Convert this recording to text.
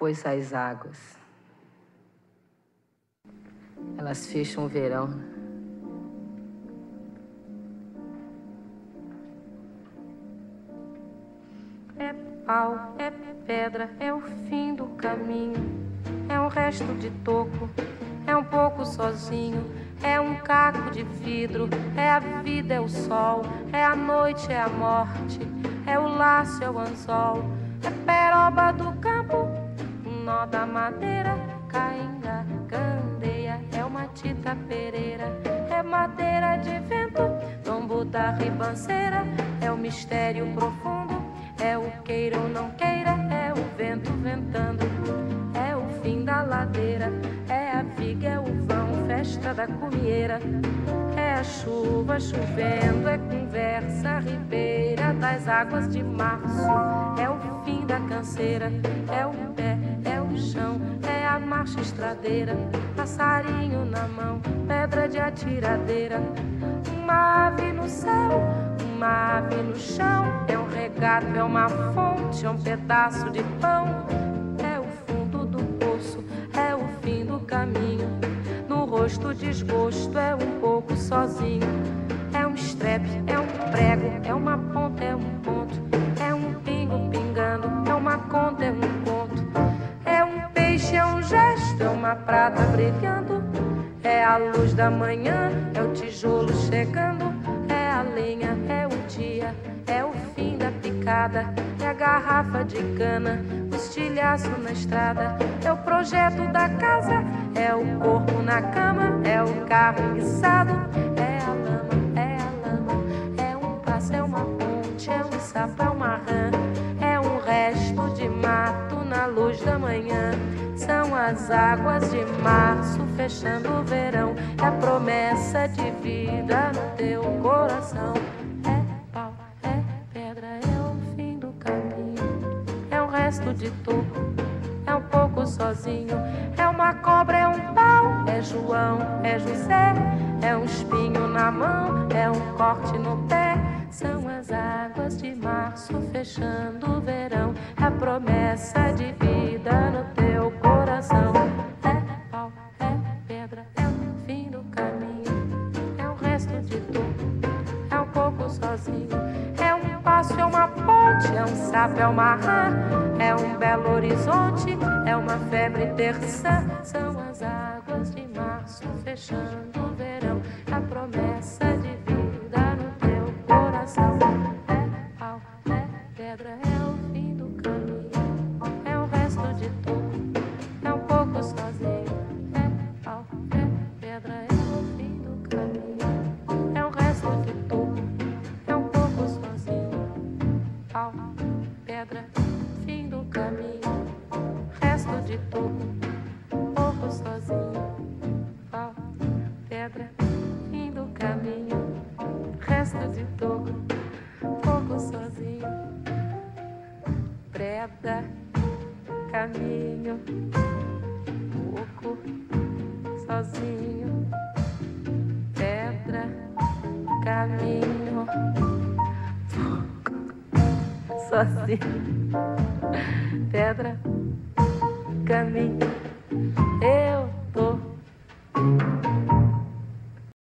Pois as águas, elas fecham o verão. É pau, é pedra, é o fim do caminho, é um resto de toco, é um pouco sozinho, é um caco de vidro, é a vida, é o sol, é a noite, é a morte, é o laço, é o anzol, é peroba do nó da madeira, cainga, candeia, é uma tita pereira, é madeira de vento, tombo da ribanceira, é o mistério profundo, é o queira ou não queira, é o vento ventando, é o fim da ladeira, é a viga, é o vão, festa da cumieira, é a chuva chovendo, é conversa ribeira das águas de março, é o fim da canseira, estradeira, passarinho na mão, pedra de atiradeira, uma ave no céu, uma ave no chão, é um regato, é uma fonte, é um pedaço de pão, é o fundo do poço, é o fim do caminho, no rosto desgosto, é um pouco sozinho, é um estrepe, é um prego, é uma ponta, é um ponto, prata brilhando, é a luz da manhã, é o tijolo chegando, é a lenha, é o dia, é o fim da picada, é a garrafa de cana, o estilhaço na estrada, é o projeto da casa, é o corpo na cama, é o carro guiçado, é a lama, é a lama, é um passo, é uma ponte, é um sapo, As águas de março fechando o verão, é a promessa de vida no teu coração. É pau, é pedra, é o fim do caminho, é um resto de toco, é um pouco sozinho, é uma cobra, é um pau, é João, é José, é um espinho na mão, é um corte no pé. São as águas de março fechando o verão, é a promessa de vida no teu é é um belo horizonte, é uma febre terça. São as águas de de toco, pouco sozinho. Pau, pedra, fim do caminho, resto de toco, pouco sozinho. Preda, caminho, pouco sozinho. Pedra, caminho, sozinho. Pedra, caminho, eu